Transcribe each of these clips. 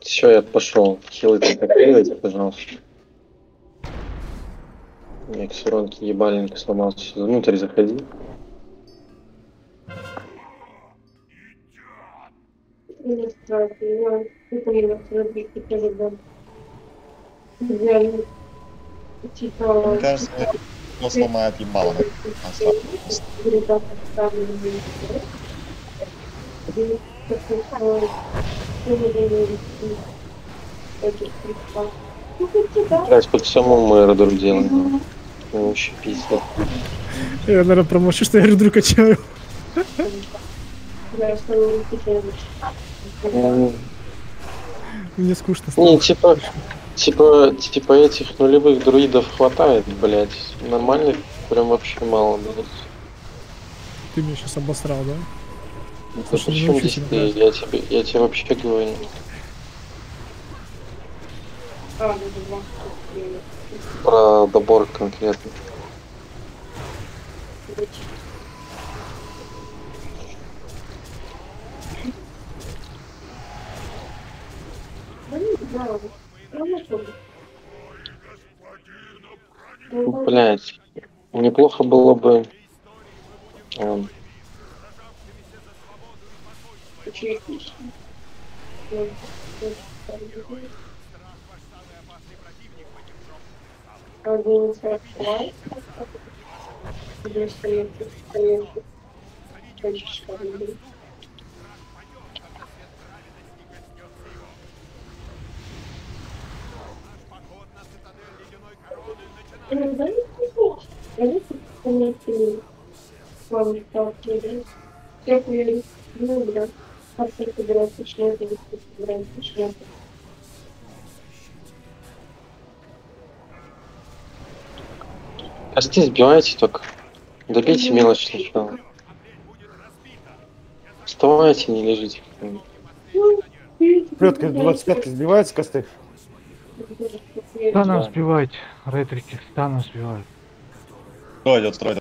Все, я пошел. Хилы прикрывайте, пожалуйста. Микс уронки ебальник сломался. Внутрь заходи. Мне кажется, он сломает ебало. Блять, под самому мэрдеру делаем. Ну, вообще пиздец. Я, наверное, промолчу, что я рюдру качаю. Мне скучно стало. Не, типа, типа, типа этих нулевых друидов хватает, блять. Нормальных прям вообще мало, блять. Ты меня сейчас обосрал, да? Да сильно, ты? Я тебе, я тебе вообще говорю. Про добор конкретно. Блять, неплохо было бы. эм, включили ключ. Организация лайк. Две стрелки, стрелки. Точечка рублей. Давайте, помните, вам сталкивались. Всех я люблю. Кости сбивайте только. Добейте мелочь сначала. Вставайте, не лежите. Плетка 25 сбивается косты. Станом Да. сбивать, ретрики, станом сбивать. Кто идет строить?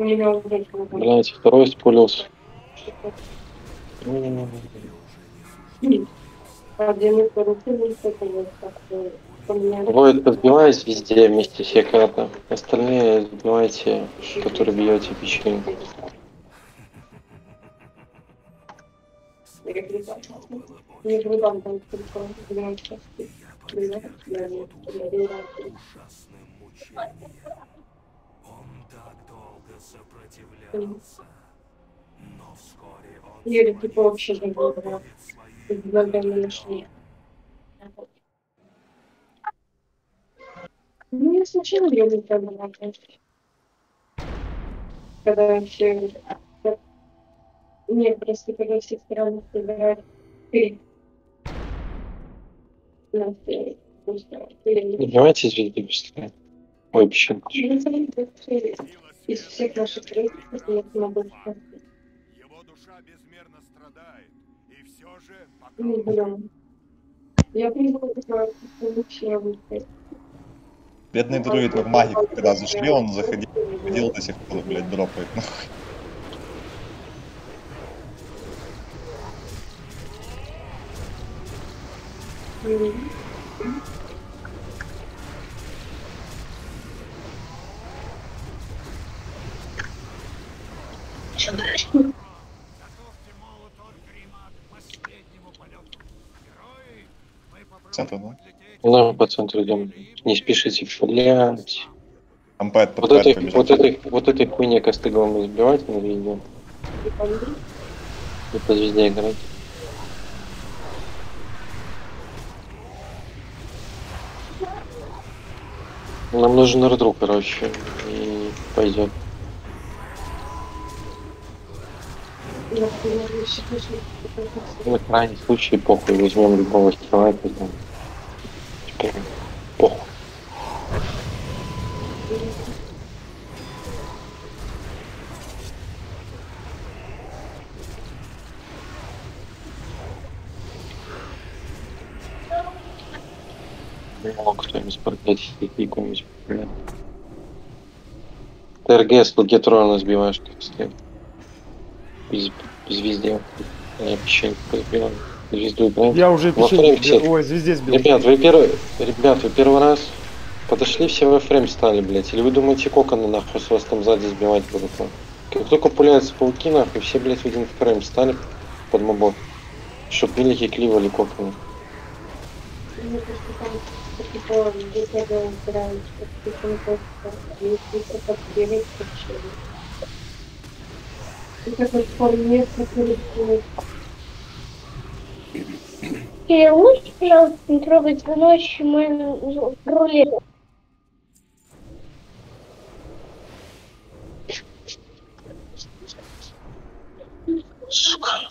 Блять, второй исполнился. Вы разбиваясь везде вместе с Яката. Остальные сбивайте, которые бьете печеньку. Или типа вообще не было. Благодаря нашли. Ну, я сначала время пробовала. Когда все... Нет, просто когда все стороны собирают ты. Ну, ты, Сбивайте звезды быстрее. Ой, печеньку. Ну, Из всех наших рейтингов я могу сказать. Его душа безмерно страдает, и все же пока Ну, блин. Я что лучше выйти. Бедный друид в магику, когда зашли, он заходил, ходил до сих пор, блядь, дропает. нахуй. Центр, да? Ну, по центру идем. Не спешите, блядь. Там под Вот этой, вот этой, вот этой хуйне косты главное сбивать на видео. И по звезде играть. Нам нужен рдру, короче, и пойдет. На крайний случай похуй, возьмем любого человека. там. Типа, Похуй. Мог кто-нибудь продать какие-нибудь, блядь. ТРГ с логитрона сбиваешь как с кем. Без, без везде. Я печеньку сбиваю. Звезду играем. Я уже Во печенье фрейм сбил. все. Ой, звезде сбил. Ребят, вы первый, ребят, вы первый раз подошли, все во фрейм стали, блядь. Или вы думаете, коконы нахуй с вас там сзади сбивать будут? Как только пуляются пауки, нахуй, все, блядь, в один фрейм стали под мобов. Чтоб милики кливали коконы. Ну, типа, здесь я что типа, подберет, то что ли. И можешь, пожалуйста, не трогать в ночь мою рулетку? Сука.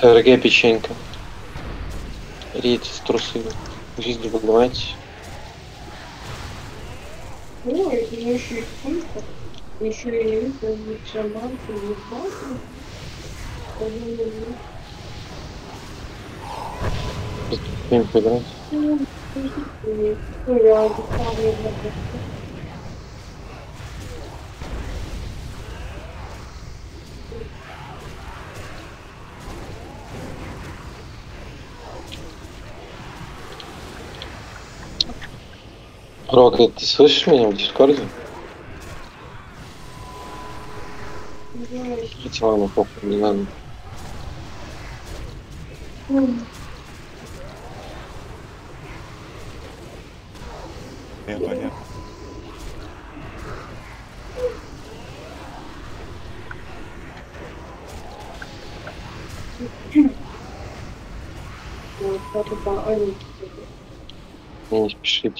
ТРГ печенька. Рейд с трусы. Жизнь выгнать. Ну, это же еще и сколько. Еще и это, и шаман, и ебать. Печеньку играть. Ну, я доставлю Рога, ты слышишь меня в дискорде? Хотя ладно, похуй, не надо. Ехай, ехай. Не, не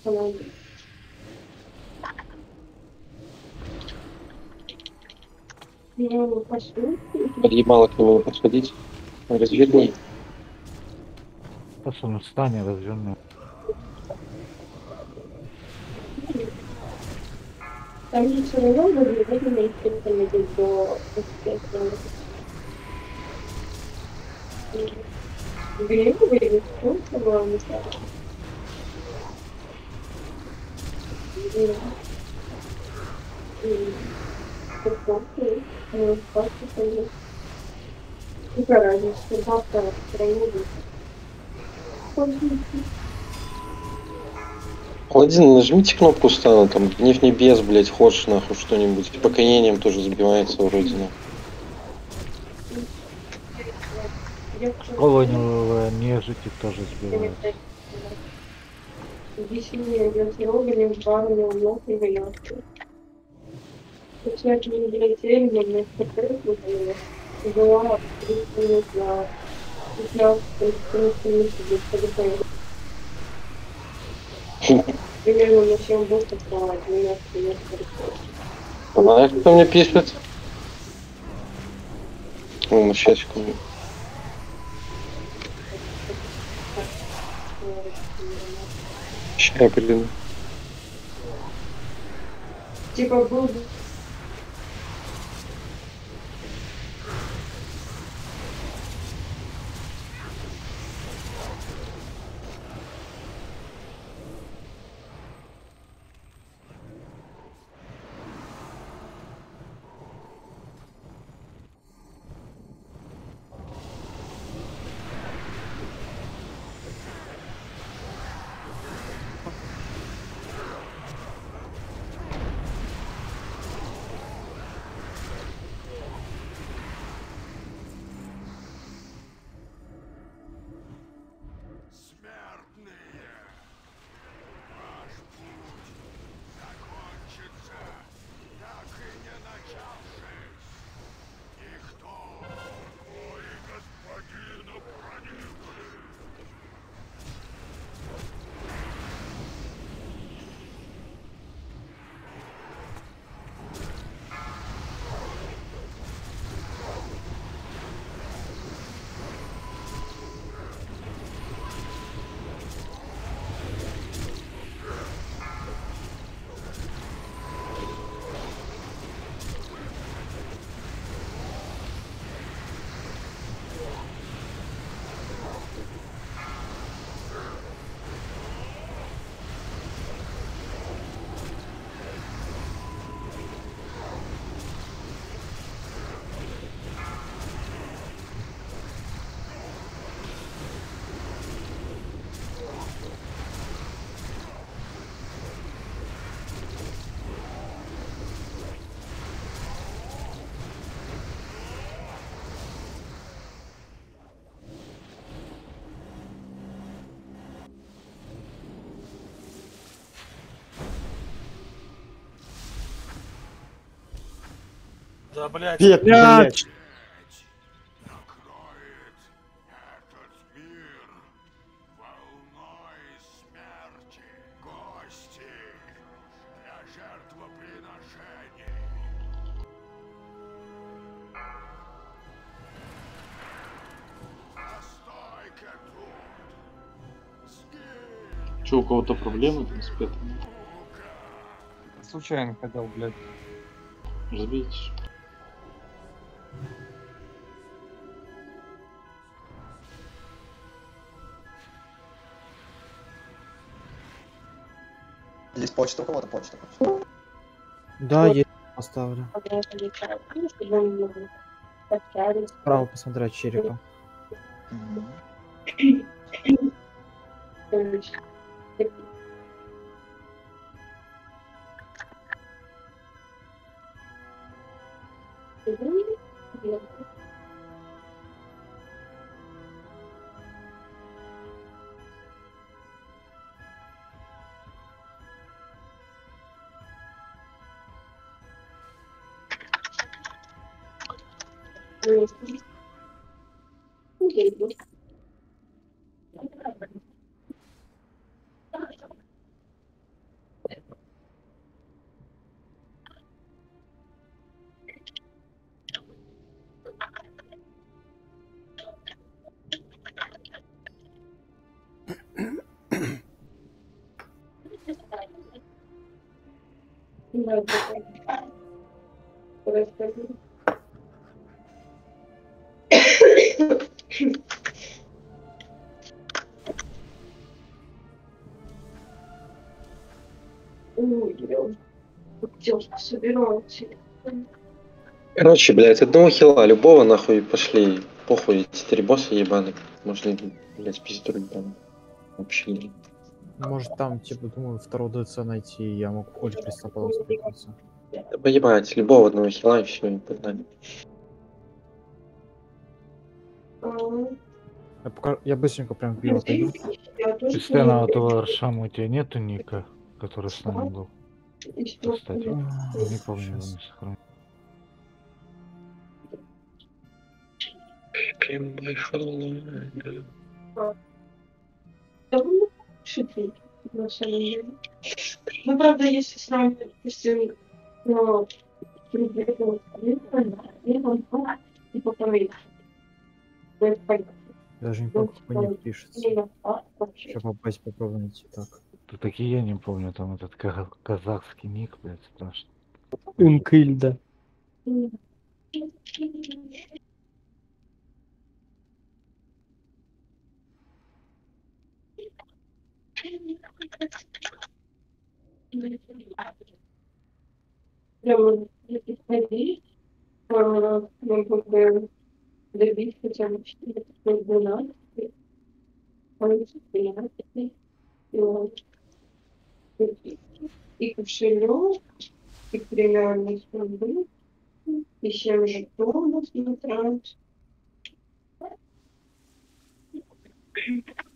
становится. Ну, пошли. Подъебало к нему не подходить. Разверни. Пацан, встань, разверни. Там же все равно будет видно, если это до успеха. Блин, Окей. Ну, просто пойдёт. Какая разница, завтра будет. Паладин, нажмите кнопку стана, там, гнев небес, блять, хочешь нахуй что-нибудь. По покоением тоже забивается вроде, ну. Я хочу- Колонию нежити тоже сбивают. Барами. Сейчас не билетели, но мне выдали. Была 30 минут на 15 минут без ПДП. Примерно на 7 бустов на 12 минут ПДП. Знаешь, кто мне пишет? О, ну сейчас, секунду. Ща, блин. Типа был Да, блядь. Пет, блядь. накроет этот мир волной смерти, кости для жертвоприношений. Постой-ка тут! Сгинь, Че, у кого-то проблемы там с петом? Случайно хотел, блядь. Разбейтесь. Есть почта у кого-то, почта, почта. Да, есть. Поставлю. общались. Право посмотреть черепа. То Короче, блядь, одного хила, любого нахуй пошли. Похуй, эти три босса ебаные. Можно, блядь, пиздец там. Вообще не. Может там, типа, думаю, второго ДЦ найти, и я могу хоть Кристополос прикрыться. Да поебать, любого одного хила и все, и погнали. Я, пока... я быстренько прям в био отойду. Кристиана, а не того Аршама у тебя нету ника, который с нами был? Кстати, не помню, его не сохранил. довольно шутить, на самом деле. Ну, правда, если сравнивать, допустим, но предметную и понятно. Даже не помню, как них пишется. Сейчас попасть попробую найти так. Да такие я не помню, там этот ка- казахский ник, блядь, страшно. Ункильда. Прямо а, мы бы добить хотя бы 412, и вот. и кошелек, и премиальный сундук, и 7 жетонов смотрят.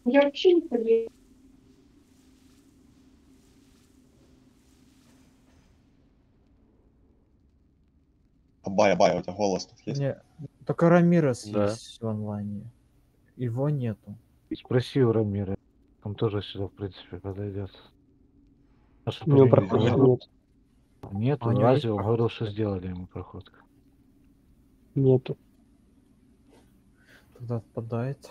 Я вообще не поверю. Бая, бая, у тебя голос тут есть. Не, только Рамирес Да. есть в онлайне. Его нету. Спроси у Рамира, он тоже сюда, в принципе, подойдет. А что У него прохода нет. Нету, А разве он говорил, что сделали ему проходку? Нету. Тогда отпадает.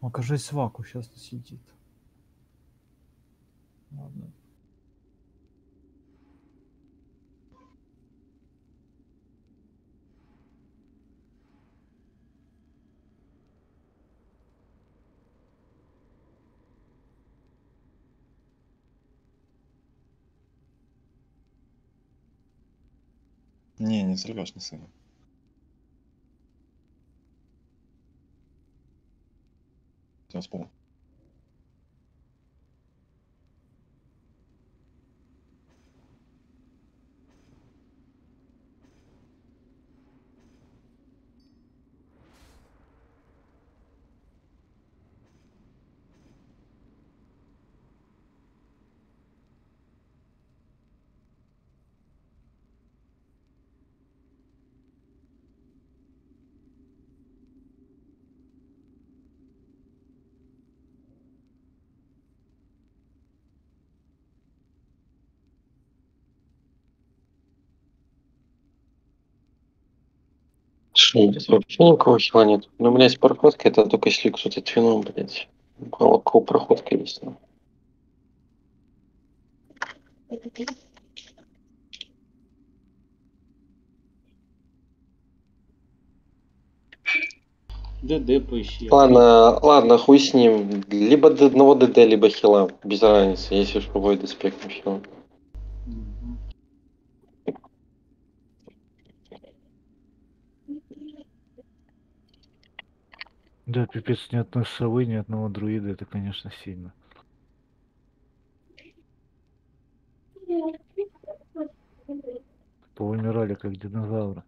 Ну, кажись, Ваку сейчас сидит. Ладно. Не, не взорвешь, не сына. Я вспомнил. Блядь, вообще никакого хила нет. Ну, у меня есть проходка, это только если кто-то твином, блядь. Мало кого проходка есть, ну. ДД поищи. Ладно, ладно, хуй с ним. Либо одного ДД, либо хила. Без разницы, если уж побой спектrum хила. Да, пипец, ни одной совы, ни одного друида, это, конечно, сильно. Повымирали, как динозавры.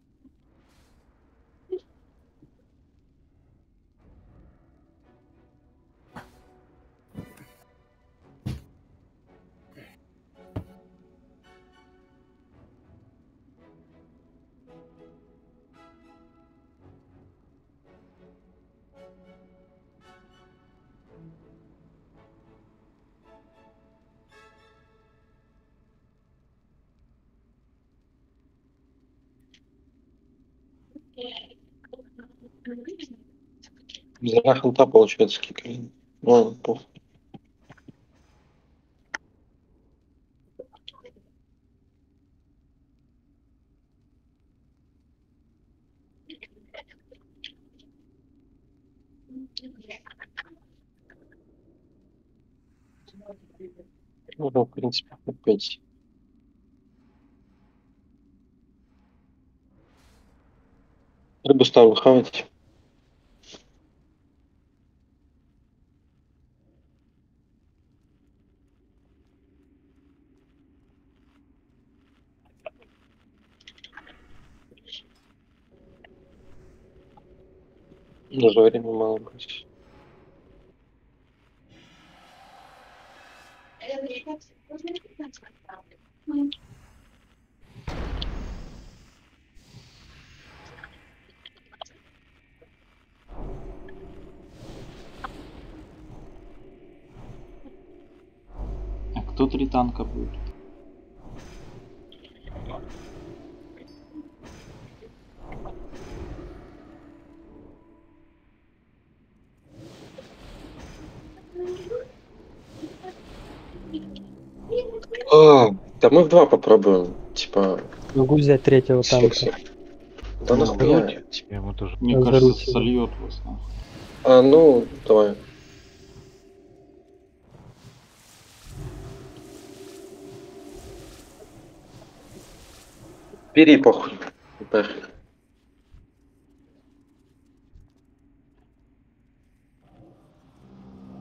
Зря ханта получается кикали. Ну, ладно, похуй. Ну, в принципе, опять. Рыбу ставлю хавать. Даже времени мало будет. А кто три танка будет? А, да мы в два попробуем. Типа, Могу взять третьего танка. Да Ну, давайте. Я ему тоже. Мне кажется, сольет вас нахуй. А, ну, давай. Бери похуй. Похуй.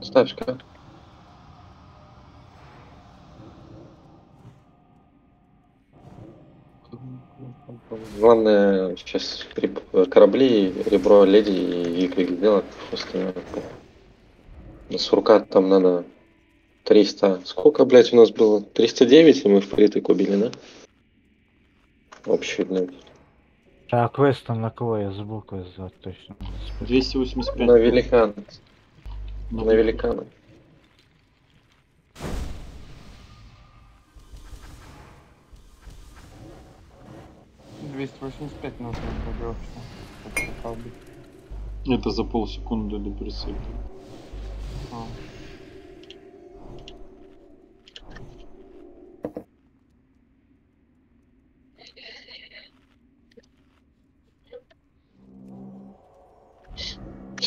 Ставь ка. Главное, сейчас корабли, ребро леди и Виклик сделать. Остальное. На сурка там надо 300. Сколько, блядь, у нас было? 309, и мы в притык убили, да? Блядь. А квест там на кого? Я забыл квест сделать точно. 285. На великана. Ну, На великана. Это за полсекунды до пересылки.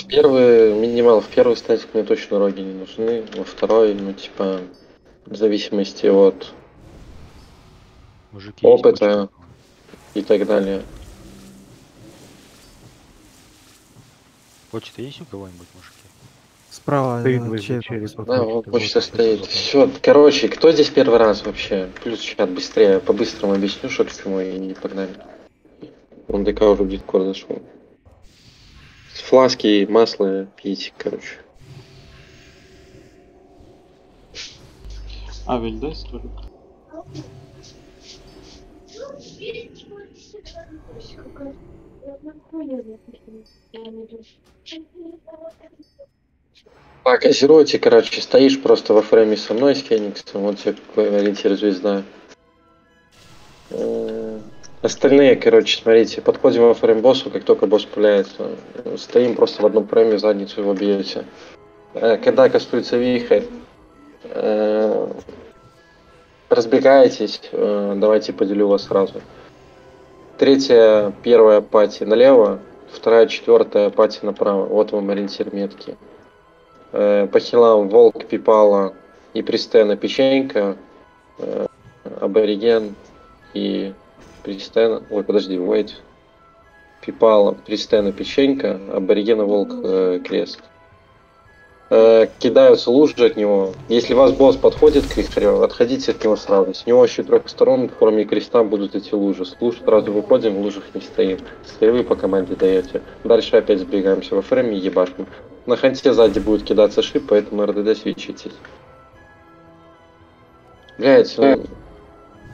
В первый минимал, в первый статик мне точно роги не нужны. Во второй, ну, типа, в зависимости от Мужики Опыта. и так далее. Почта есть у кого-нибудь, мужики? Справа Стоит э, возле чей- черепа. Да, вот почта, стоит. Все, короче, кто здесь первый раз вообще? Плюс чат быстрее, по-быстрому объясню, что к чему, и погнали. Он ДК уже в дискорд зашел. Фласки, масло пить, короче. Авель, дай столик. Так, Азероте, короче, стоишь просто во фрейме со мной, с Фениксом, вот тебе какой ориентир звезда. Остальные, короче, смотрите, подходим во фрейм боссу, как только босс появляется. Стоим просто в одном фрейме, в задницу его бьете. Э, Когда кастуется вихрь, э, разбегаетесь, э, давайте поделю вас сразу. Третья, первая пати налево, вторая, четвертая пати направо. Вот вам ориентир метки. По хилам Волк, Пипала и Пристена Печенька, Абориген и Пристена... Ой, подожди, Войт. Пипала, Пристена Печенька, Аборигена Волк э, Крест. Э, кидаются лужи от него. Если вас босс подходит к вихрю, отходите от него сразу. С него еще трех сторон в форме креста будут эти лужи. С луж сразу выходим, в лужах не стоим. Стрелы по команде даете. Дальше опять сбегаемся во фрейме и ебашим. На ханте сзади будет кидаться шип, поэтому РДД свечитесь. Блять, ну,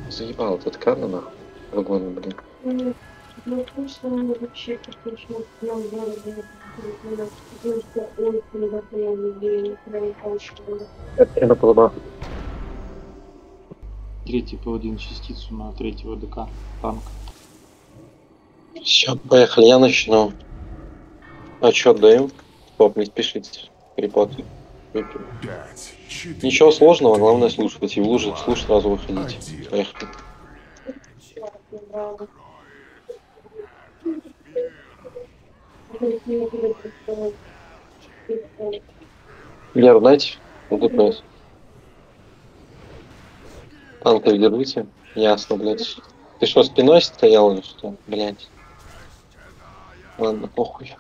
заебал этот канна нахуй. Вагоны, блин. Не. Это на полубах. Третий паладин частицу на третьего ДК. Танк. Все, поехали, я начну. Отчет даем. Попнить, пишите. Репоты. Выпьем. Пять, четыре, Ничего сложного, главное слушать. И в луже слуш сразу выходить. один. Поехали. Браво. Леру дайте. Удобность. Танка держите. Ясно, блядь. Ты что, спиной стоял или что? Блядь. Ладно, похуй.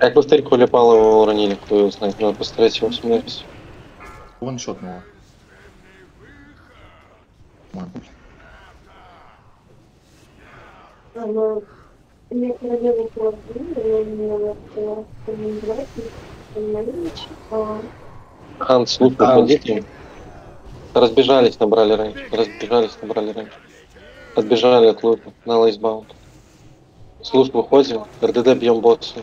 Как вы старику Лепалова уронили, кто его знает. Надо постараться его. По-моему. Она мне королева положила, она мне порекомендовать, а Хан, службу А, ходите. Разбежались, набрали раньше. Разбежались, набрали раньше. Отбежали от лука на лайсбаунд. Службу выходим, РДД бьем босса.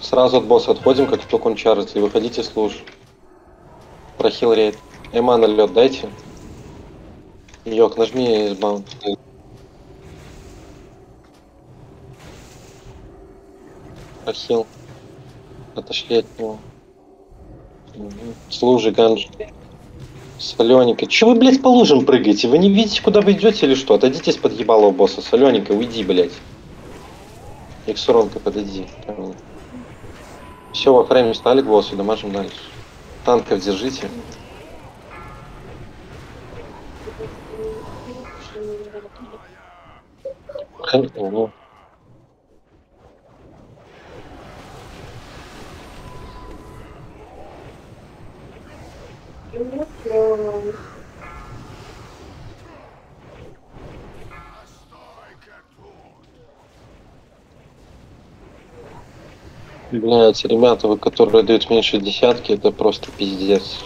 Сразу от босса отходим, как только он чарится, и выходите служ. Прохил рейд. Эма на лед дайте. Йок, нажми избаунд. Прохил. Отошли от него. Служи, Ганж. Солененько. Че вы, блядь, по лужам прыгаете? Вы не видите, куда вы идете или что? Отойдитесь под ебалого босса. Солененько, уйди, блядь. Иксуронка, подойди. Все, во фрейме стали боссу, дамажим дальше. Танков держите. Ого. Блядь, ребята, вы которые дают меньше десятки, это просто пиздец.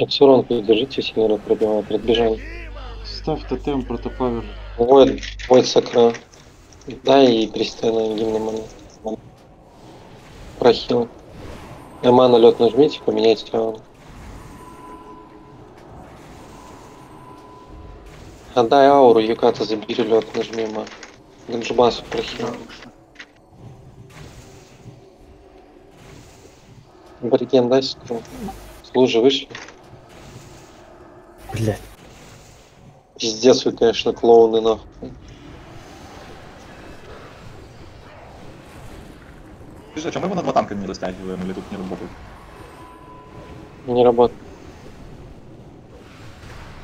Аксурон, держите, сильно пробивает, разбежали. Ставь тотем, протопавер. Войд, Войд Сакра. Да, и пристально гимна маны. Прохил. На лед нажмите, поменяйте ауру. Отдай ауру, Юката забери лед, нажми Эма. Ганджубасу прохил. Абориген, дай скру. Служи, вышли. Блять. Пиздец вы, конечно, клоуны, нахуй. Слушай, а чем мы его на два танка не растягиваем, или тут не работает? Не работает.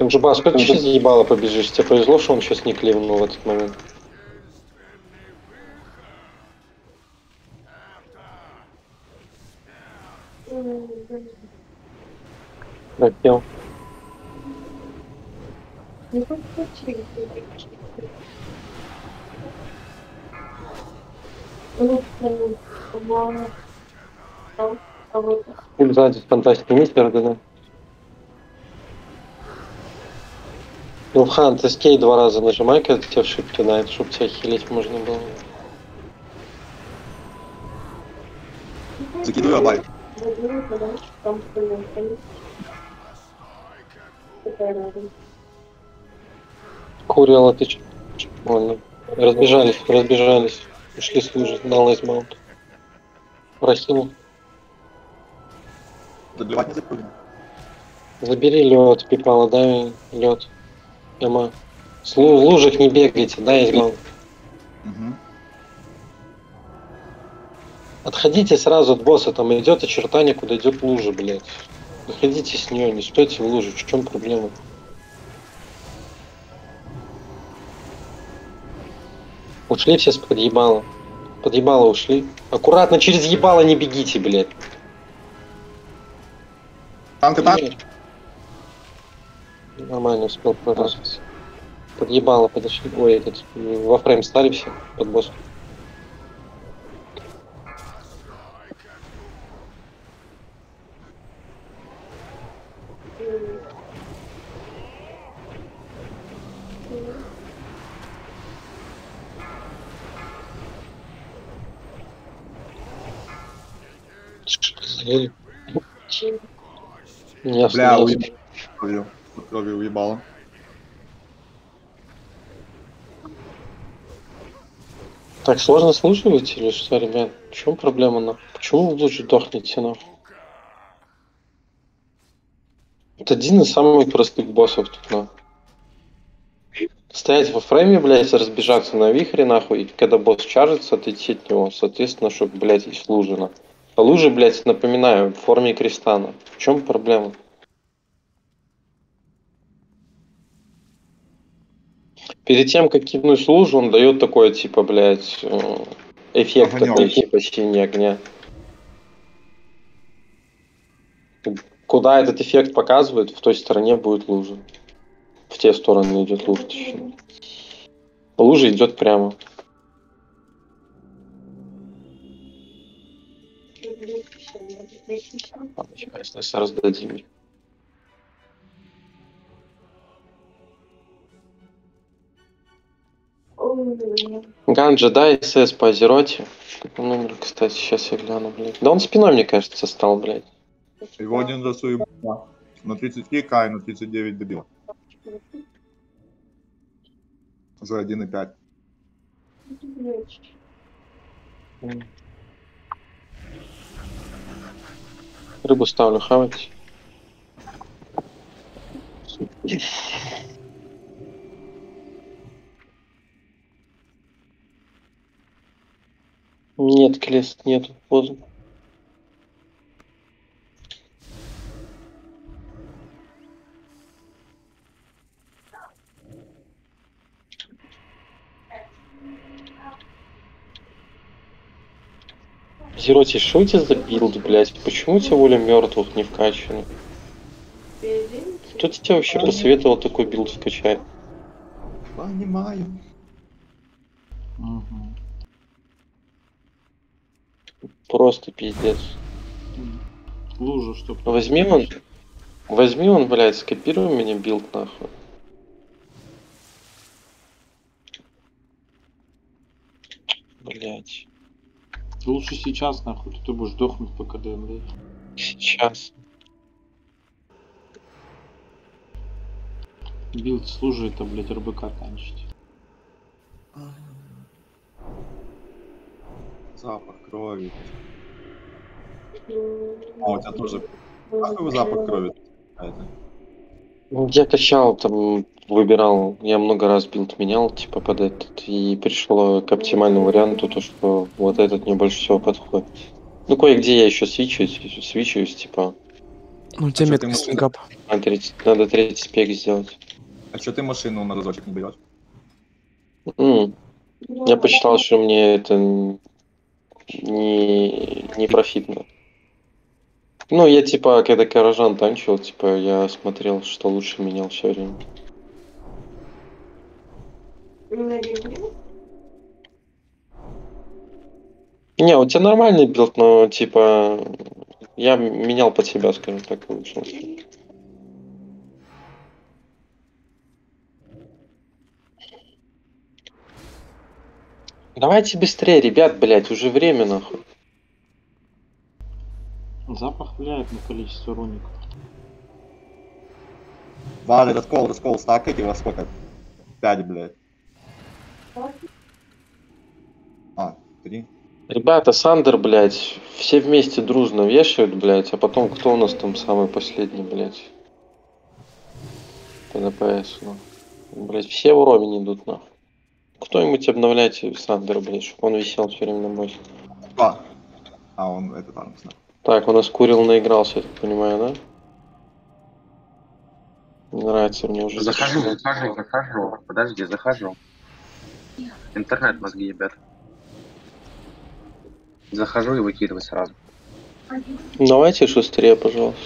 Ганджубас, как ты сейчас ебало побежишь? Тебе повезло, что он сейчас не кливнул в этот момент. Пропел. лучше Пуль сзади фантастики мистер, да? Илхан, ты скей два раза нажимай, когда тебе в шиб кидает, чтобы тебя хилить можно было. Такая рядом. Курила, ты. Разбежались, разбежались. Ушли служить на лайзмаунт. Рахил, Добивать не забери лед, пипала, дай лед. Лу- в лужах не бегайте, да, измал. Угу. Отходите сразу от босса, там идет очертание, куда идет лужа, блядь. Выходите с нее, не стойте в луже, в чем проблема? Ушли все с подъебала. Подъебала ушли. Аккуратно через ебало не бегите, блядь. Танк, танк. Нормально успел прорваться. Подъебало подошли. Ой, этот во фрейм стали все под босс. Залили. Не Бля, уебал. Кровью уебало. Так сложно слушать или что, ребят? В чем проблема нахуй? Почему вы лучше дохнете нахуй? Это один из самых простых боссов тут нахуй. Стоять во фрейме, блядь, разбежаться на вихре, нахуй, и когда босс чаржится, отойти от него, соответственно, чтобы, блядь, лужа, нахуй. А лужи, блядь, напоминаю, в форме креста, нахуй. В чем проблема? Перед тем, как кинуть лужу, он дает такой, типа, блядь, э, эффект такой, типа, синий огня. Куда этот эффект показывает, в той стороне будет лужа. В те стороны идет лужа. точнее. Лужа идет прямо. Конечно, если раздадим. Ганджа, да, СС по Азероте. Какой номер, кстати, сейчас я гляну, блядь. Да он спиной, мне кажется, стал, блядь. Его один раз уебал. На 30 К и на 39 добил. За 1,5. Рыбу ставлю хавать. Нет, клест, нет, поздно. Зероти, что у тебя за билд, блядь? Почему у тебя воля мертвых не вкачана? Кто тебе вообще посоветовал такой билд вкачать? Понимаю. Просто пиздец. Лужу, чтоб... Возьми он, возьми он, блядь, скопируй мне билд нахуй. Блять, Лучше сейчас, нахуй, ты будешь дохнуть пока ДМД. сейчас. Билд служит, а, блядь, РБК танчить. Запах крови. А у тебя тоже... Какой запах крови? А Я качал, там выбирал, я много раз билд менял, типа под этот, и пришло к оптимальному варианту, то что вот этот мне больше всего подходит. Ну, кое-где я еще свичусь, свичусь, типа, Ну, у А ты ему- стингап. надо 30, надо 30 спек сделать. А что ты машину на разочек не берешь? М, Я посчитал, что мне это не, не профитно. Ну, я типа, когда Каражан танчил, типа, я смотрел, что лучше менял все время. Не, у тебя нормальный билд, но типа я менял под себя, скажем так, лучше. Давайте быстрее, ребят, блять, уже время нахуй. Запах влияет на количество руников. Ладно, раскол, раскол, стакайте во сколько? Пять, блядь. А, три. Ребята, Сандер, блядь, все вместе дружно вешают, блядь, а потом кто у нас там самый последний, блядь? По ДПС, ну. Блядь, все уровень идут, нахуй. Кто-нибудь обновляйте Сандера, блядь, чтобы он висел все время на боссе. А, а он это там, знаю. Так, у нас Курил наигрался, я так понимаю, да? Не нравится мне уже. Захожу, захожу, захожу. Подожди, захожу. Интернет мозги ебят. Захожу и выкидывай сразу. Давайте шустрее, пожалуйста.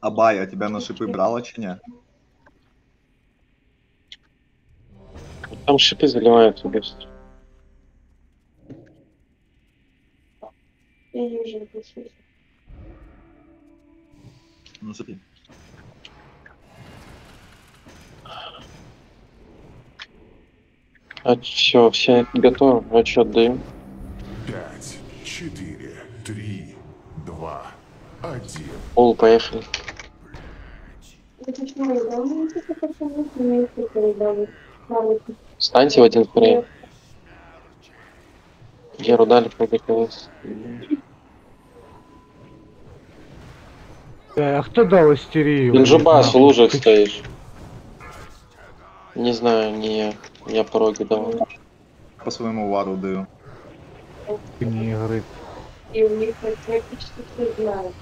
Абай, а тебя на шипы брало чи не? Там шипы заливаются быстро. А чё, все готовы? Отчет даем. Пять, четыре, три, два, один. Пол, поехали. Встаньте в один фрейм. Геру дали ПГКС. Э, А кто дал истерию? Инжубас в лужах стоишь. Не знаю, не я. Я пороги давал. По своему вару даю. чё Не игры. и у них практически все знают.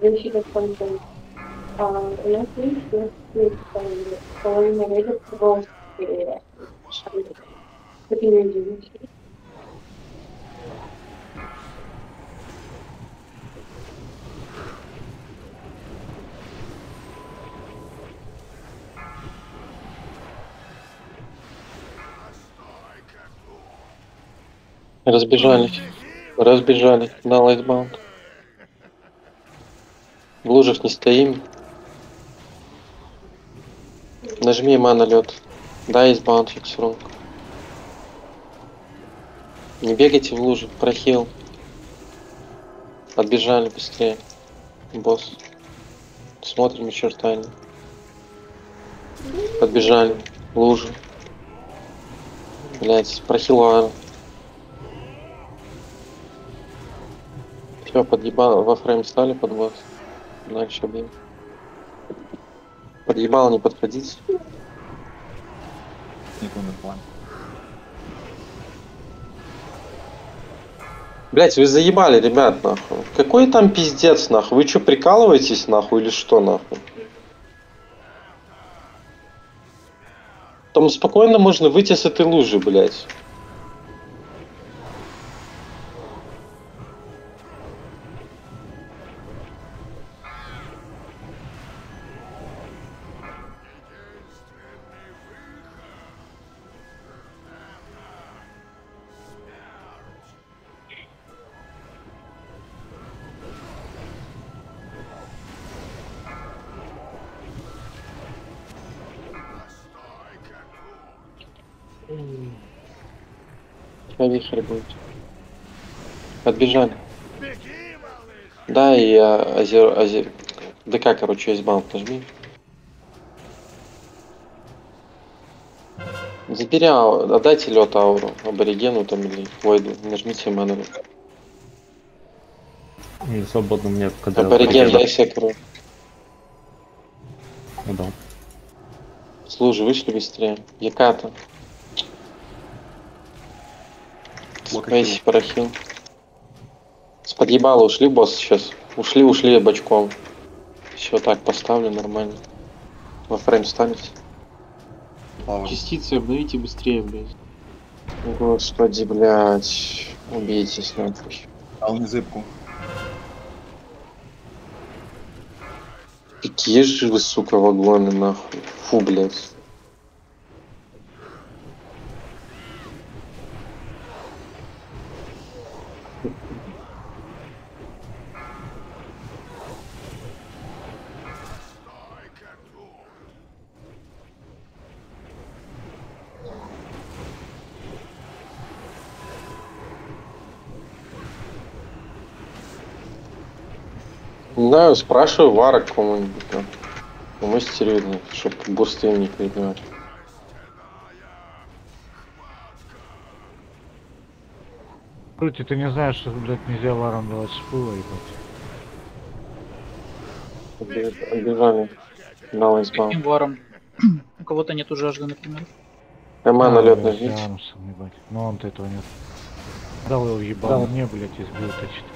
Защита контент. А у нас есть есть там половина людей просто проверяют. Это Разбежались. Разбежались. На лайтбаунд. В лужах не стоим. Нажми мана лед. Да, избаунд фиксировка. Не бегайте в лужу, прохил. Отбежали быстрее. Босс. Смотрим тайны. Подбежали. Лужи. Блять, прохиловали. Все, подъебал, во фрейм стали под вас. Дальше бей. Подъебал, не подходить. Не план. Блять, вы заебали, ребят, нахуй. Какой там пиздец, нахуй? Вы что, прикалываетесь, нахуй, или что, нахуй? Там спокойно можно выйти с этой лужи, блять. Подбежали. Да, и а, азер, азер... ДК, короче, есть баунт, нажми. Забери, ау- отдайте лед ауру, аборигену там или войду, нажмите ману. Не свободно мне, когда... Абориген, дай секру. Удал. Служи, вышли быстрее. Яката. Спейси, парахил. С подъебала ушли, босс, сейчас. Ушли, ушли бочком. Все так поставлю, нормально. Во фрейм станете. Лава. Частицы обновите быстрее, блядь. Господи, блядь. Убейтесь нахуй. Дал не зыбку. Какие же вы, сука, вагоны, нахуй. Фу, блядь. Не знаю, спрашиваю Вара кому-нибудь. Да. Мастерю, чтобы бусты им не перебивать. Крути, ты не знаешь, что, блядь, нельзя варом давать шпыла, ебать. Обижали. Дал избал. Каким варом? У кого-то нету жажды, например. Эма на лед нажмите. Янусом, ебать. Но он-то этого нет. Дал его ебал мне, блядь, избил точно.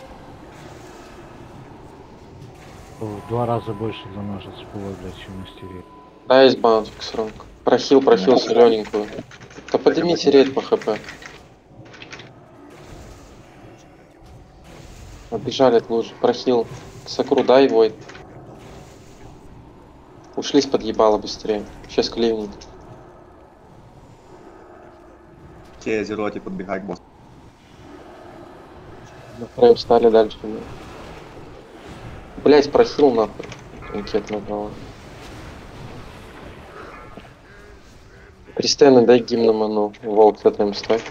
В два раза больше замажет шпыла, блядь, чем мастерит. Да, избал, фиксронг. Прохил, прохил солененькую. Да поднимите рейд по хп. Обижали от лужи. Прохил. Сакру, дай войд. Ушли с подъебала быстрее. Сейчас клевнет. Те зероти подбегать, босс. Прям стали дальше. Блять, прохил нахуй. Анкет набрала. Кристиана, дай гимн ману. Волк там ставь.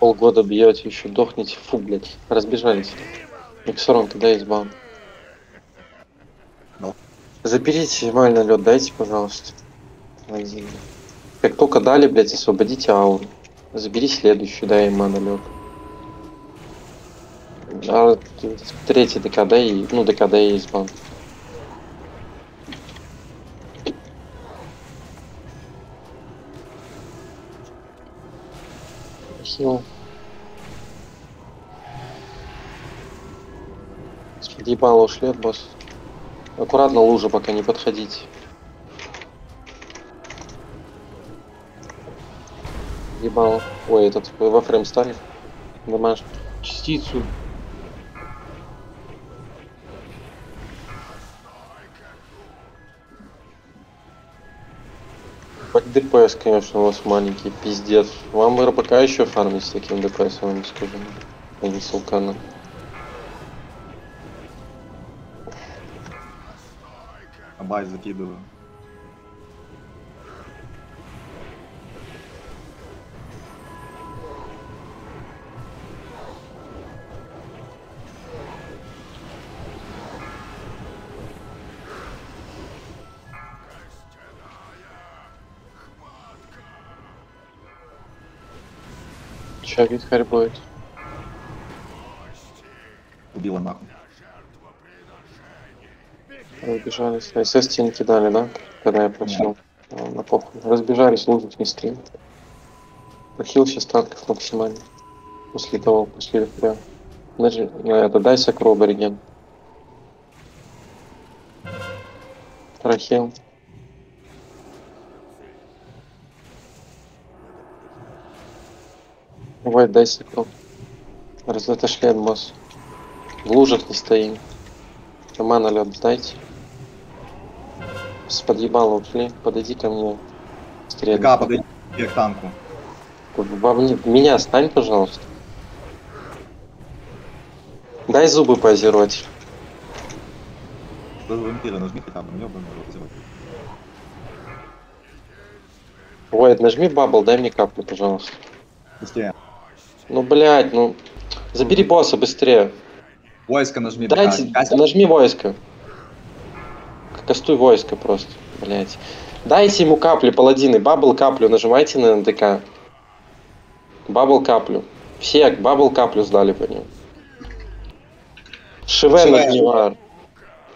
Полгода бьете, еще дохнете. Фу, блядь. Разбежались. Миксорон, туда избан. Заберите мально лед, дайте, пожалуйста. Один. Как только дали, блядь, освободите ауру. Забери следующую, дай им на лед. А третий ДК дай, и- ну ДК дай и избан. Хил. Ебало ушли от босса. Аккуратно лужа, пока не подходите. Ебало. Ой, этот во фрейм стали. Дамаж. Частицу. Хоть ДПС, конечно, у вас маленький, пиздец. Вам РПК еще фармить с таким ДПС, я вам скажу. А не сулкана. Абай закидываю. Че, витхарь будет? Убила нахуй. Разбежались. СС тебе не кидали, да? Когда я просил. А, На похуй. Разбежались, лузить не стрим. Похил сейчас танков максимально. После того, после РП. Даже, ну, это дай сакру абориген. Прохил. Вайт, дай сакру. Раз отошли от босса. В лужах не стоим. Дома на лед дайте. С подъебала ушли. Подойди ко мне. Быстрее. ДК, подойди к танку. Во мне- меня стань, пожалуйста. Дай зубы позировать. Вампира нажми хотя бы, ёбаный рот, зерот. Ой, нажми бабл, дай мне каплю, пожалуйста. Быстрее. Ну, блядь, ну... Забери босса быстрее. Войско нажми. Дайте. Кася, нажми войско. Кастуй войско просто, блядь. Дайте ему капли, паладины, бабл каплю, нажимайте на ДК. Бабл каплю. Все, бабл каплю сдали по нему. Шиве Шиве. на Гневар.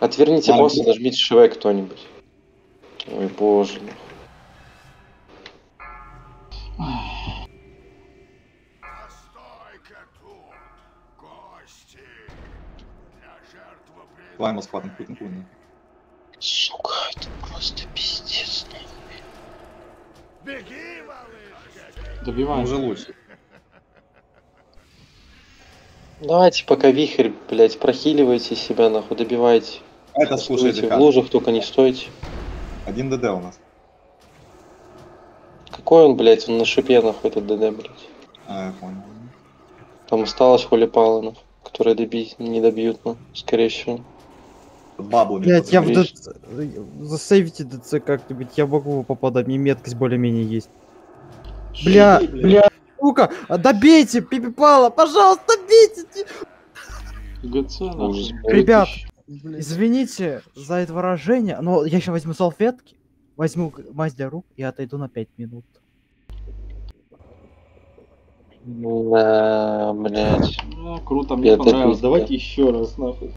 Отверните Ладно. босса, нажмите Шиве кто-нибудь. Ой, боже мой. Лайма с хватом хуй хуй. Сука, это просто пиздец. Беги, малышка! Добиваем. Уже лучше. Давайте пока вихрь, блять, прохиливайте себя, нахуй, добивайте. Это слушай, Стойте в лужах только не стойте. Один ДД у нас. Какой он, блять, он на шипе, нахуй, этот ДД, блять. А, я понял. Там осталось хулипалы, нахуй, которые добить не добьют, ну, скорее всего. Баблами. Блять, я в? ДЦ... Засейвите ДЦ как-нибудь, я могу попадать, мне меткость более-менее есть. Бля, Шиби, бля, сука, а добейте, пипипала, пожалуйста, добейте! ГЦ, Ребят, блядь. извините за это выражение, но я сейчас возьму салфетки, возьму мазь для рук и отойду на 5 минут. Да, блять. Ну, круто, мне Это понравилось. Давайте еще раз, нахуй.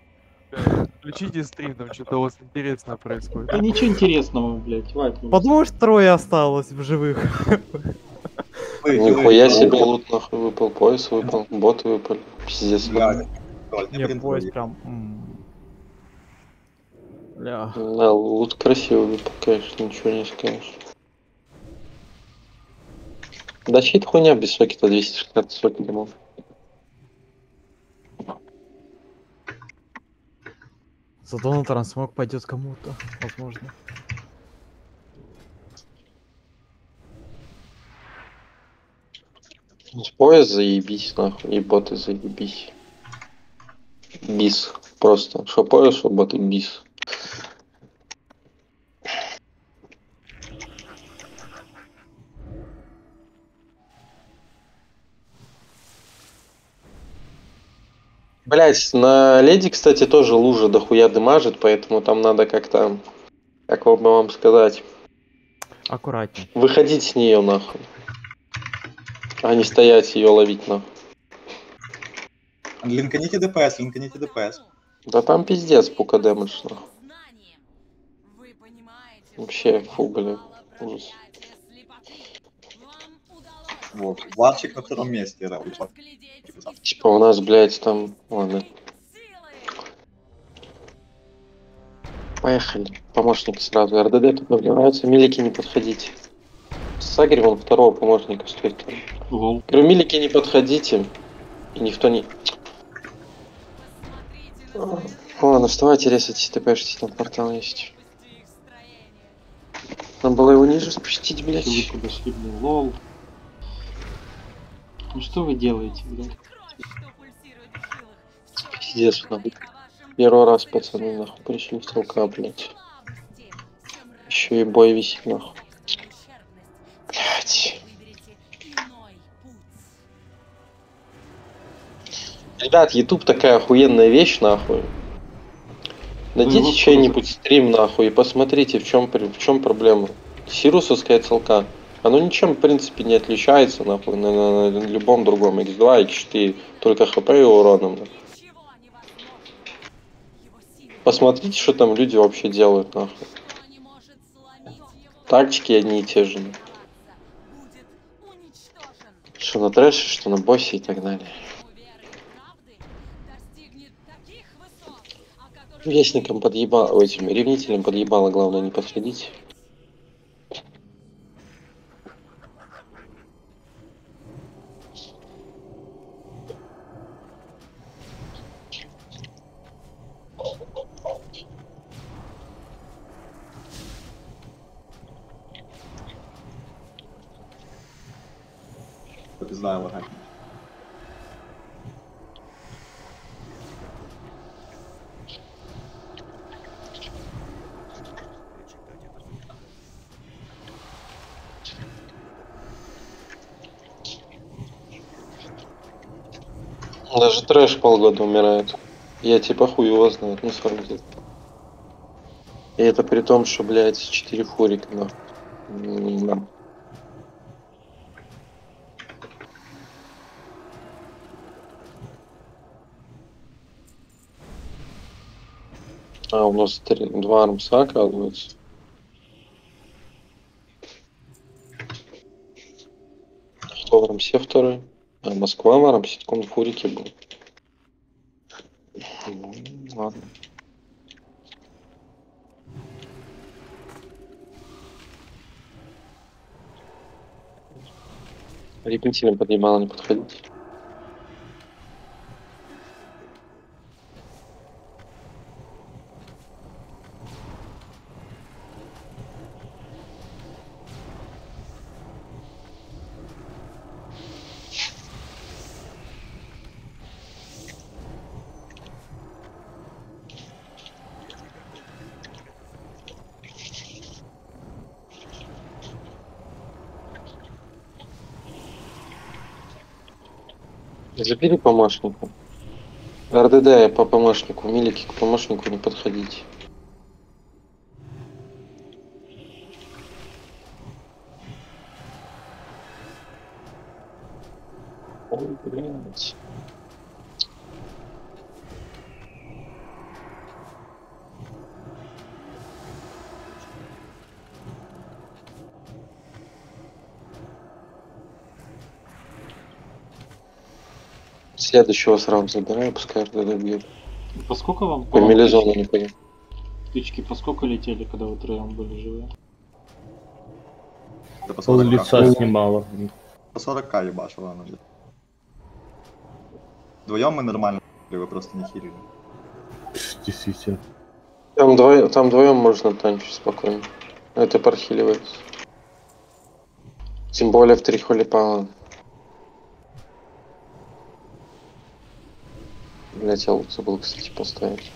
Включите стрим, там что-то у вас интересное происходит. Да ничего интересного, блядь, хватит. Подумаешь, трое осталось в живых. Нихуя себе лут нахуй выпал, пояс выпал, боты выпали. Пиздец. Не, пояс прям... Бля. Да, лут красивый выпал, конечно, ничего не скажешь. Да чьи хуйня без сокета 260 сокет ему. Зато на трансмог пойдет кому-то, возможно. Пояс заебись, нахуй, и боты заебись. Бис. Просто. Что пояс, что боты бис. Блять, на леди, кстати, тоже лужа дохуя дымажит, поэтому там надо как-то, как бы вам сказать, Аккуратней. выходить с нее нахуй. А не стоять ее ловить нахуй. Линканите ДПС, линканите ДПС. Да там пиздец пука дэмэдж нахуй. Вообще, фу, бля, ужас. Вот. Владчик на втором месте, да, Влад. Типа у нас, блядь, там... Ладно. Поехали. Помощник сразу. РДД тут набиваются. Милики не подходите. Сагри вон второго помощника стоит. Лол. Говорю, милики не подходите. И никто не... Ладно, вставайте, резайте, ТПшите, там портал есть. Нам было его ниже спустить, блядь. Лол. Ну что вы делаете, блядь? Пиздец, нахуй. Первый раз, пацаны, нахуй, пришли в толка, блядь. Еще и бой висит, нахуй. Блядь. Ребят, YouTube такая охуенная вещь, нахуй. Найдите Ну, чей-нибудь стрим, нахуй, и посмотрите, в чем, в чем проблема. Сирусовская целка. Оно ничем, в принципе, не отличается, нахуй, на, на- на любом другом X2, X4, только хп и уроном. Посмотрите, что там люди вообще делают, нахуй. Тактики одни и те же. Что на трэше, что на боссе и так далее. Вестникам подъебало, этим ревнителям подъебало, главное не подходить. голода умирают. Я типа хуй его знает, на самом деле. И это при том, что, блядь, 4 форика, нахуй. М-м-м. А, у нас три, два армса, оказывается. Кто в армсе второй? А, Москва в армсе, так он в фурике был. Репетилем поднимала не подходить. Забери помощника. РДД по помощнику, милики к помощнику не подходить. Ой, блядь. Следующего сразу забираю, пускай РДД бьет. По сколько вам? По мелизону не понял. Птички по сколько летели, когда вы троем были живы? Да по Пол 40 лица снимало. По 40 ебашило где-то. Вдвоем мы нормально, вы просто не хилили. Действительно. Там, двое, там вдвоем можно танчить спокойно. Это пархиливается. Тем более в три холипала. Лучше забыл, кстати, поставить.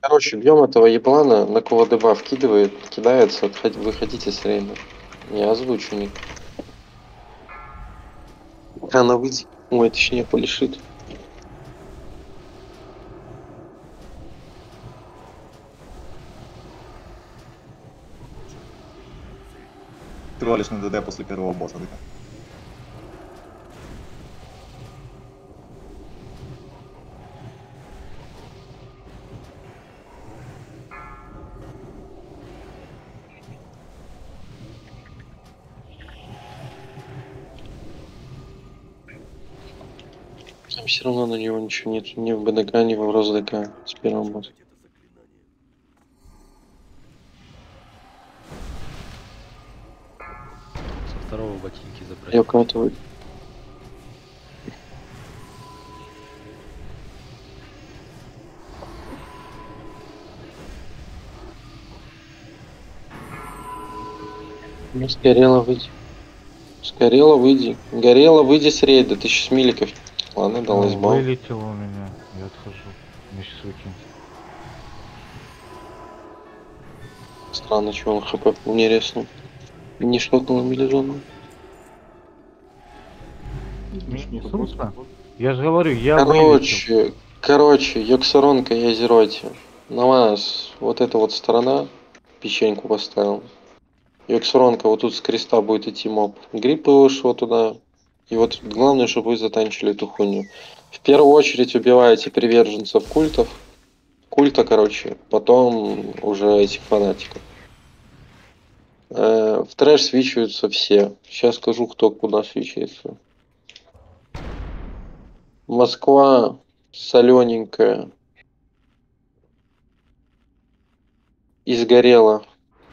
Короче, бьем этого еблана, на кого дебаф кидывает, кидается, отходи, выходите с рейна. Я озвучу ник. Рано выйди. Ой, точнее, полишит. Ты ролишь на ДД после первого босса? Там все равно на него ничего нет. Ни в БДК, ни в РОСДК с первым боссом. Я вы- Ну, сгорело выйди. Сгорело выйди. Горело выйди с рейда. Ты сейчас миликов. Ладно, далась Ну, бал. Вылетел у меня. Я отхожу. Мне сейчас выкинь. Странно, что он хп не резнул. Не шотнул милизону. Собственно, я же говорю, я. Короче, короче, Йоксаронка и Азероти. На вас вот эта вот сторона печеньку поставил. Йоксаронка, вот тут с креста будет идти моб. Гриппы ушло туда. И вот главное, чтобы вы затанчили эту хуйню. В первую очередь убиваете приверженцев культов. Культа, короче. Потом уже этих фанатиков. Э, В трэш свечиваются все. Сейчас скажу, кто куда свечается. Москва солененькая. И сгорела.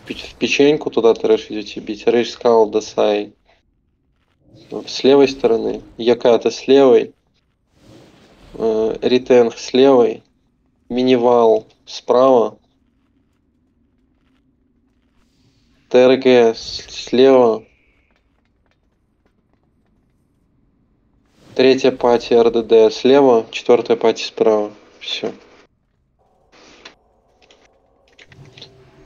В печеньку туда трэш идете бить. Рейш скал Дасай. С левой стороны. Яката с левой. Э, Ритенг с левой. Минивал справа. ТРГ слева. Третья пати РДД слева, четвертая пати справа. Все.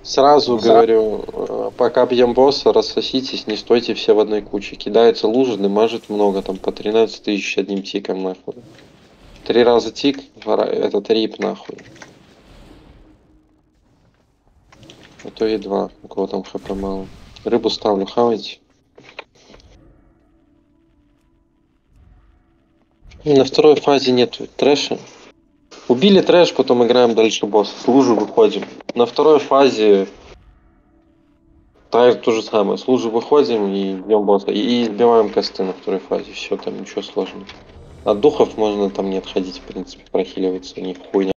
Сразу говорю, э, пока бьем босса, рассоситесь, не стойте все в одной куче. Кидается лужины, мажет много, там по 13 тысяч одним тиком нахуй. Три раза тик, этот рип нахуй. А то и два, у кого там хп мало. Рыбу ставлю, хавайте. И на второй фазе нет трэша. Убили трэш, потом играем дальше босса. С лужи выходим. На второй фазе то, то же самое. С лужи выходим и бьем босса. И избиваем косты на второй фазе. Все, там ничего сложного. От духов можно там не отходить, в принципе, прохиливаться. У них хуйня.